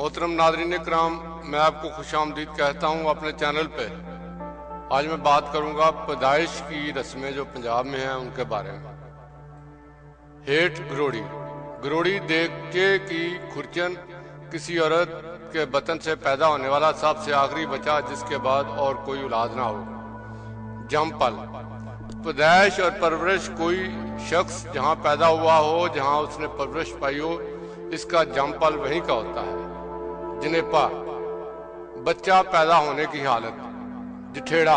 मोहतरम नादरीन कराम मैं आपको खुश आमदीद कहता हूँ अपने चैनल पे। आज मैं बात करूँगा पैदाइश की रस्में जो पंजाब में हैं, उनके बारे में। हेठ गरोड़ी। गरोड़ी देखचे की खुरचन किसी औरत के बतन से पैदा होने वाला सबसे आखिरी बचा जिसके बाद और कोई औलाद ना हो। जमपल। पैदाइश और परवरिश कोई शख्स जहाँ पैदा हुआ हो, जहाँ उसने परवरिश पाई हो, इसका जमपल वहीं का होता है। जनेपा बच्चा पैदा होने की हालत, जिठेड़ा।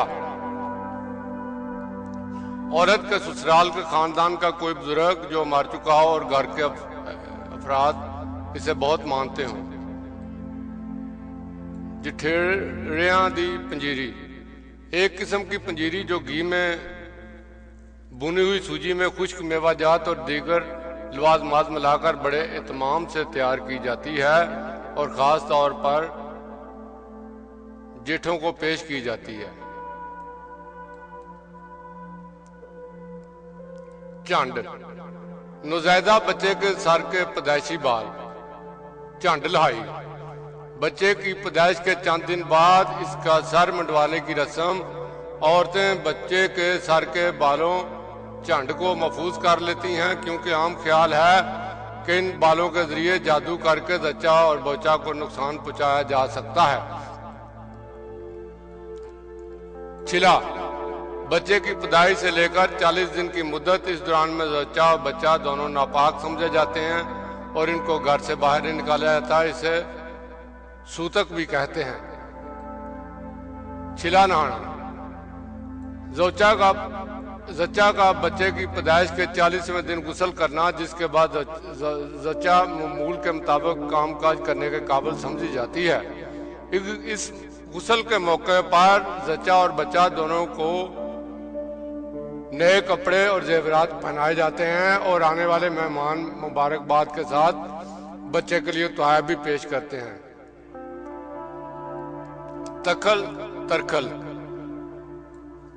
औरत के ससुराल के खानदान का कोई बुज़ुर्ग जो मर चुका हो और घर के अफराद इसे बहुत मानते हों। जिठेड़िया दी पंजीरी। एक किस्म की पंजीरी जो घी में, बुनी हुई सूजी में खुश्क मेवाजात और दीगर लवाजमात मिलाकर बड़े इतमाम से तैयार की जाती है। और ख़ास तौर पर जेठों को पेश की जाती है। झंड नौजैदा बच्चे के सर के पैदाइशी बाल। झंड लहाई, बच्चे की पैदाइश के चंद दिन बाद इसका सर मंडवाने की रस्म, औरतें बच्चे के सर के बालों झंड को महफूज कर लेती हैं, क्योंकि आम ख्याल है कि इन बालों के ज़रिए जादू करके बच्चा और बच्चा को नुकसान पहुँचाया जा सकता है? छिला, बच्चे की पदाई से लेकर 40 दिन की मुद्दत इस दौरान में बच्चा और बच्चा दोनों नापाक समझे जाते हैं और इनको घर से बाहर नहीं निकाला जाता है इसे सूतक भी कहते हैं। छिला नहाना जोचा का जच्चा का बच्चे की पैदाइश के चालीसवें दिन गुसल करना, जिसके बाद जच्चा मूल के मुताबिक काम काज करने के काबिल समझी जाती है। इस गुसल के मौके पर जच्चा और बच्चा दोनों को नए कपड़े और जेवरात पहनाए जाते हैं और आने वाले मेहमान मुबारकबाद के साथ बच्चे के लिए तोहफा भी पेश करते हैं। तखल, तरखल।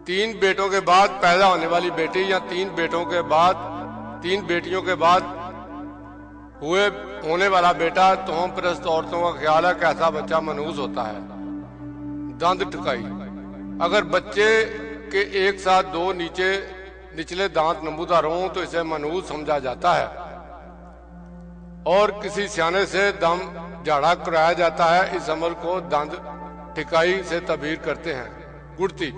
तीन बेटों के बाद पैदा होने वाली बेटी या तीन बेटों के बाद, तीन बेटियों के बाद हुए, होने वाला बेटा तोहम प्रस्त औरतों का ख्याल है कैसा बच्चा मनूस होता है। दंद टकाई अगर बच्चे के एक साथ दो नीचे, निचले दांत नमूदार हों तो इसे मनूस समझा जाता है। और किसी सियाने से दम झाड़ा कराया जाता है। इस अमल को दंद टिकाई से तबीर करते हैं। गुड़ती।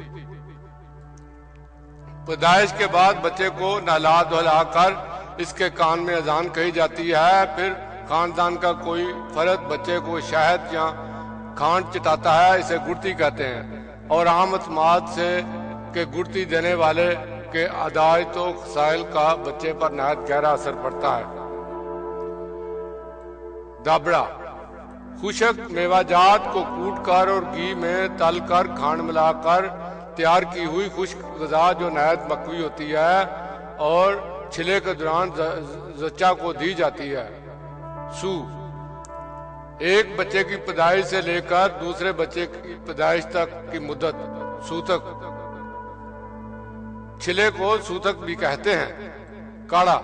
पैदाइश के बाद बच्चे को नहला धुला कर इसके कान में अजान कही जाती है। फिर खानदान का कोई फर्द बच्चे को शहद या खांड चिटाता है, इसे गुड़ती कहते हैं। और आम अतमाद से के गुड़ती देने वाले के अदाय तो साइल का बच्चे पर नहायत गहरा असर पड़ता है। दाबड़ा, खुशक मेवाजात को कूट कर और घी में तल कर खांड मिलाकर तैयार की हुई खुश्क गजा जो नहायत मकवी होती है और छिले के दौरान जच्चा को दी जाती है। सू। एक बच्चे की पैदाइश से लेकर दूसरे बच्चे की पैदाइश तक की मुद्दत, सूतक। छिले को सूतक भी कहते हैं। काड़ा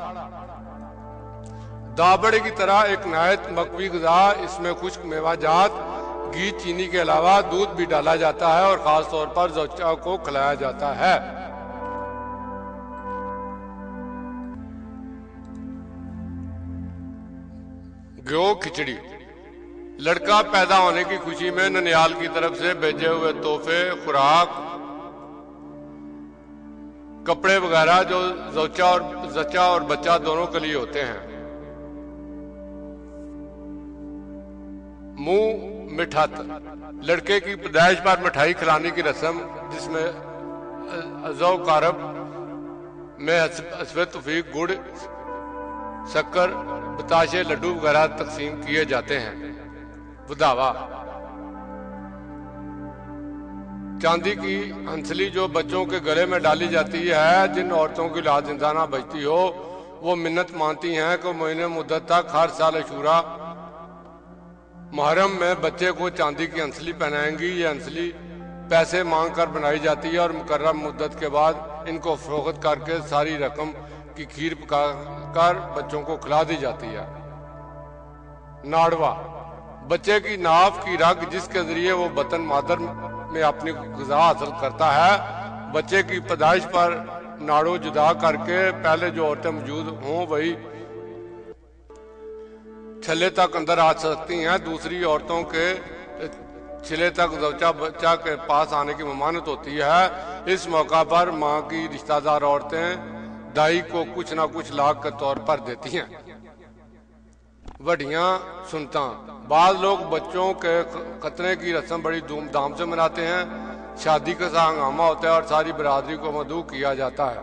दाबड़े की तरह एक नायत मकवी गजा, इसमें खुश्क मेवाजात घी चीनी के अलावा दूध भी डाला जाता है और खास तौर पर जच्चा को खिलाया जाता है। ग्यो खिचड़ी। लड़का पैदा होने की खुशी में ननियाल की तरफ़ से भेजे हुए तोहफे, खुराक, कपड़े वगैरह जो जच्चा और जच्चा और बच्चा दोनों के लिए होते हैं। मुँह मिठात लड़के की पैदाइश पर मिठाई खिलाने की रस्म, जिसमें कारब, में तफीक, गुड़, शक्कर, बताशे, लड्डू वगैरह तकसीम किए जाते हैं। बुधावा चांदी की हंसली जो बच्चों के गले में डाली जाती है, जिन औरतों की इंसाना बचती हो, वो मिन्नत मानती हैं कि महीने मुद्दत तक हर साल अशूरा मुहर्रम में बच्चे को चांदी की अंसली पहनाएँगी, ये अंसली पैसे मांग कर बनाई जाती है और मुकर्र मुद्दत के बाद इनको फरोख्त करके सारी रकम की खीर पका कर बच्चों को खिला दी जाती है। नाड़वा। बच्चे की नाफ की रग जिसके ज़रिए वो बतन मादर में अपनी गजा हासिल करता है, बच्चे की पैदाइश पर नाड़ो जुदा करके पहले जो औरतें मौजूद हों, वही छले तक अंदर आ सकती हैं, दूसरी औरतों के छिले तक जवचा बच्चा के पास आने की ममानत होती है। इस मौका पर माँ की रिश्तेदार औरतें दाई को कुछ ना कुछ लाख के तौर पर देती हैं। बढ़िया सुनता। बाद लोग बच्चों के खतरे की रस्म बड़ी धूमधाम से मनाते हैं। शादी का सा हंगामा होता है और सारी बरादरी को मधु किया जाता है।